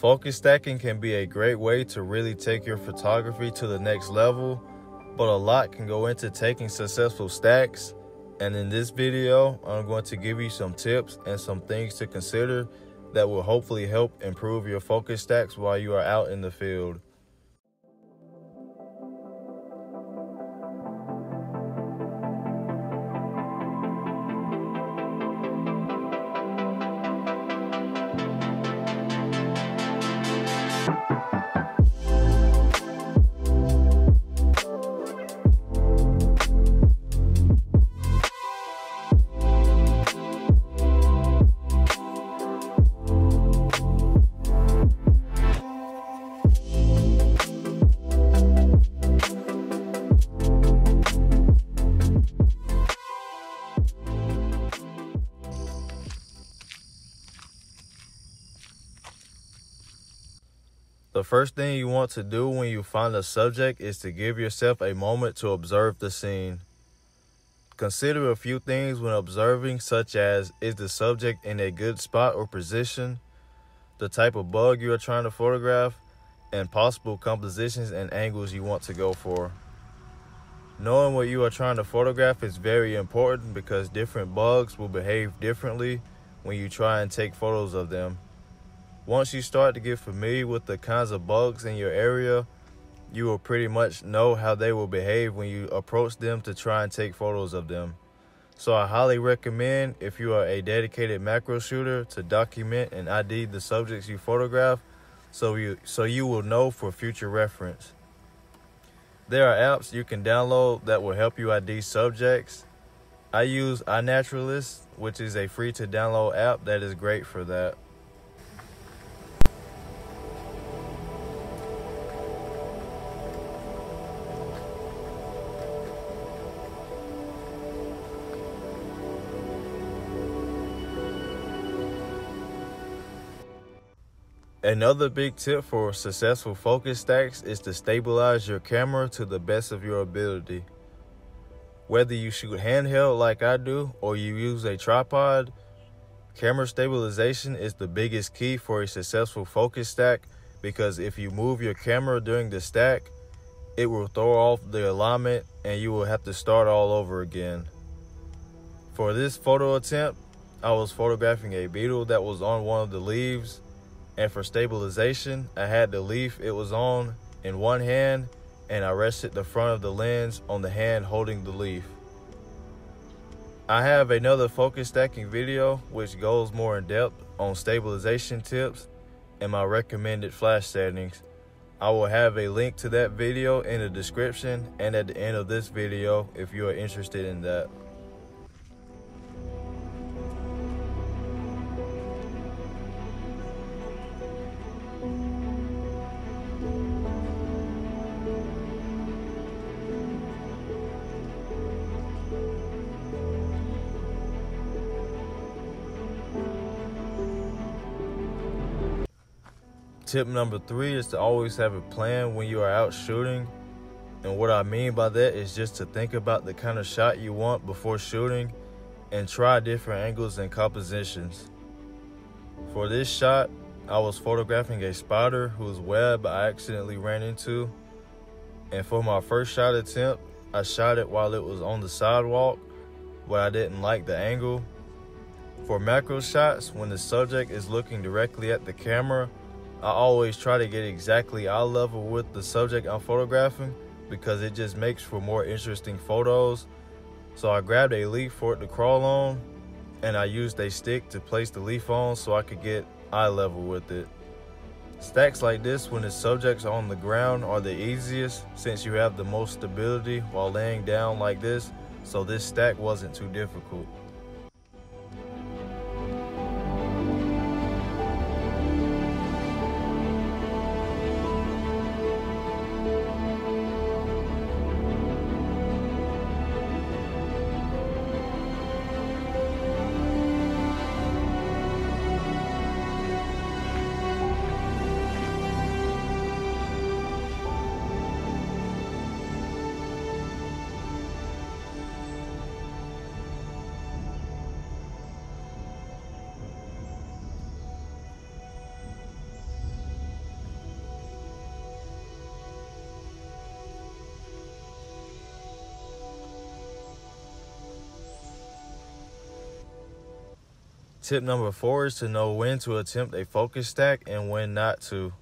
Focus stacking can be a great way to really take your photography to the next level, but a lot can go into taking successful stacks. And in this video, I'm going to give you some tips and some things to consider that will hopefully help improve your focus stacks while you are out in the field. First thing you want to do when you find a subject is to give yourself a moment to observe the scene. Consider a few things when observing, such as is the subject in a good spot or position, the type of bug you are trying to photograph, and possible compositions and angles you want to go for. Knowing what you are trying to photograph is very important because different bugs will behave differently when you try and take photos of them. Once you start to get familiar with the kinds of bugs in your area, you will pretty much know how they will behave when you approach them to try and take photos of them. So I highly recommend if you are a dedicated macro shooter to document and ID the subjects you photograph so you so you will know for future reference. There are apps you can download that will help you ID subjects. I use iNaturalist, which is a free to download app that is great for that. Another big tip for successful focus stacks is to stabilize your camera to the best of your ability. Whether you shoot handheld like I do or you use a tripod, camera stabilization is the biggest key for a successful focus stack because if you move your camera during the stack, it will throw off the alignment and you will have to start all over again. For this photo attempt, I was photographing a beetle that was on one of the leaves and for stabilization, I had the leaf it was on in one hand and I rested the front of the lens on the hand holding the leaf. I have another focus stacking video which goes more in depth on stabilization tips and my recommended flash settings. I will have a link to that video in the description and at the end of this video if you are interested in that. Tip number three is to always have a plan when you are out shooting. And what I mean by that is just to think about the kind of shot you want before shooting and try different angles and compositions. For this shot, I was photographing a spider whose web I accidentally ran into. And for my first shot attempt, I shot it while it was on the sidewalk, but I didn't like the angle. For macro shots, when the subject is looking directly at the camera, I always try to get exactly eye level with the subject I'm photographing because it just makes for more interesting photos. So I grabbed a leaf for it to crawl on and I used a stick to place the leaf on so I could get eye level with it. Stacks like this when the subjects on the ground are the easiest since you have the most stability while laying down like this, so this stack wasn't too difficult. Tip number four is to know when to attempt a focus stack and when not to.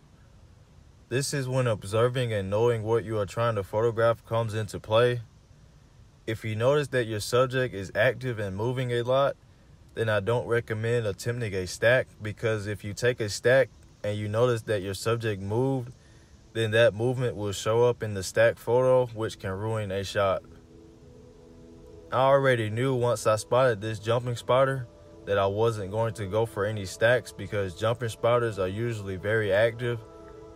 This is when observing and knowing what you are trying to photograph comes into play. If you notice that your subject is active and moving a lot, then I don't recommend attempting a stack because if you take a stack and you notice that your subject moved, then that movement will show up in the stack photo, which can ruin a shot. I already knew once I spotted this jumping spider that I wasn't going to go for any stacks because jumping spiders are usually very active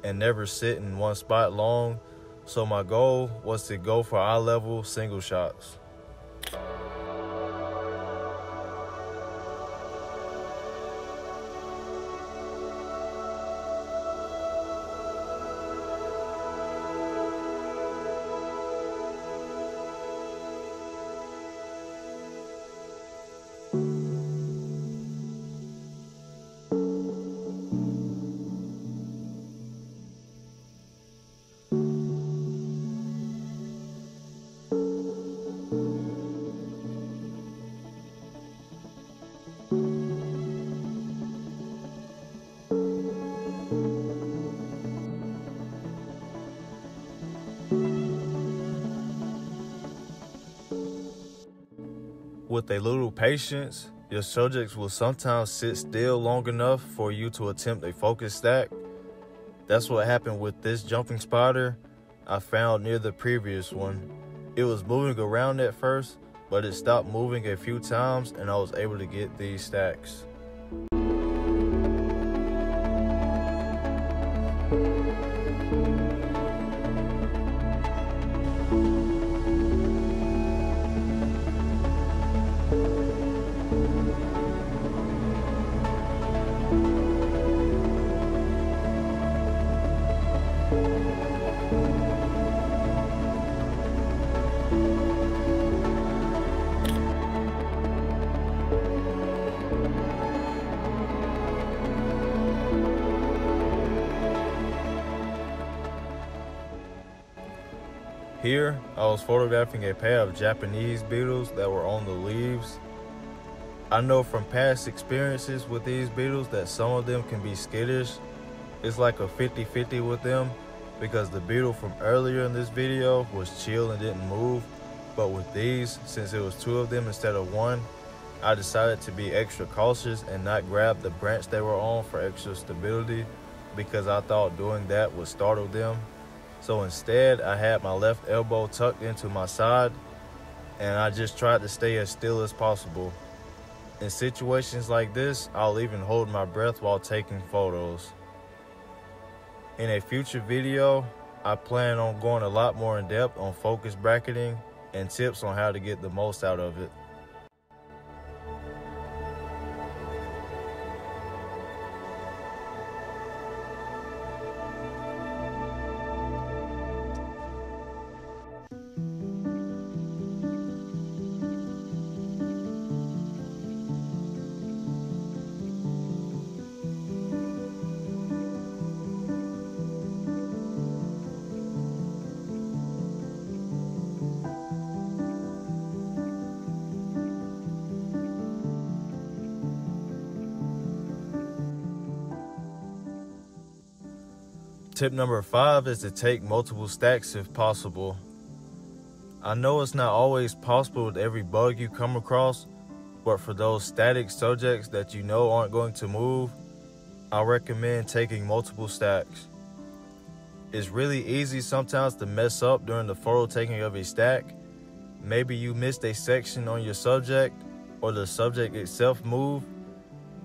and never sit in one spot long. So my goal was to go for eye level single shots. With a little patience, your subjects will sometimes sit still long enough for you to attempt a focus stack. That's what happened with this jumping spider I found near the previous one. It was moving around at first, but it stopped moving a few times and I was able to get these stacks. Here, I was photographing a pair of Japanese beetles that were on the leaves. I know from past experiences with these beetles that some of them can be skittish. It's like a 50-50 with them because the beetle from earlier in this video was chill and didn't move. But with these, since it was two of them instead of one, I decided to be extra cautious and not grab the branch they were on for extra stability because I thought doing that would startle them so instead, I had my left elbow tucked into my side and I just tried to stay as still as possible. In situations like this, I'll even hold my breath while taking photos. In a future video, I plan on going a lot more in depth on focus bracketing and tips on how to get the most out of it. Tip number five is to take multiple stacks if possible. I know it's not always possible with every bug you come across, but for those static subjects that you know aren't going to move, I recommend taking multiple stacks. It's really easy sometimes to mess up during the photo taking of a stack. Maybe you missed a section on your subject or the subject itself moved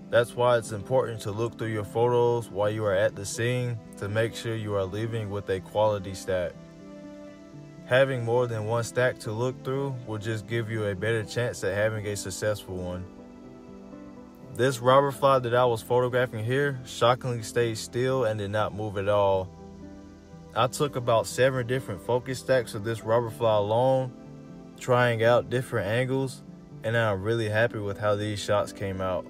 that's why it's important to look through your photos while you are at the scene to make sure you are leaving with a quality stack. Having more than one stack to look through will just give you a better chance at having a successful one. This robber fly that I was photographing here shockingly stayed still and did not move at all. I took about seven different focus stacks of this robber fly alone, trying out different angles, and I'm really happy with how these shots came out.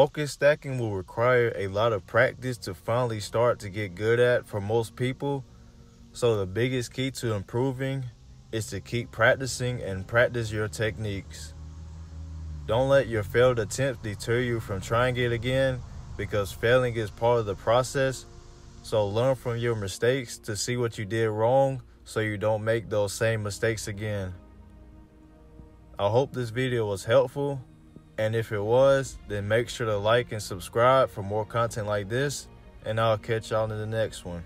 Focus stacking will require a lot of practice to finally start to get good at for most people. So, the biggest key to improving is to keep practicing and practice your techniques. Don't let your failed attempts deter you from trying it again because failing is part of the process. So, learn from your mistakes to see what you did wrong so you don't make those same mistakes again. I hope this video was helpful. And if it was, then make sure to like and subscribe for more content like this. And I'll catch y'all in the next one.